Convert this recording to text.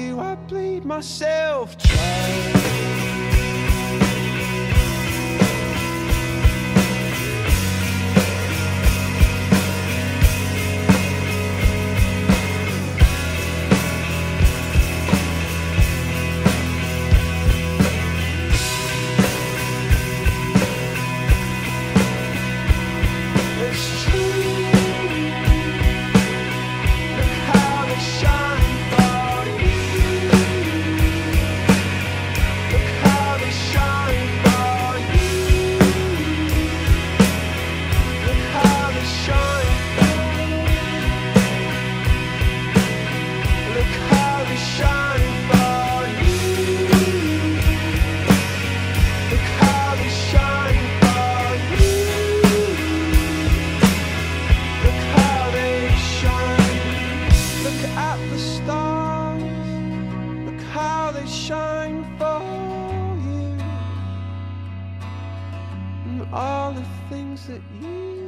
you, I bleed myself dry. all the things that you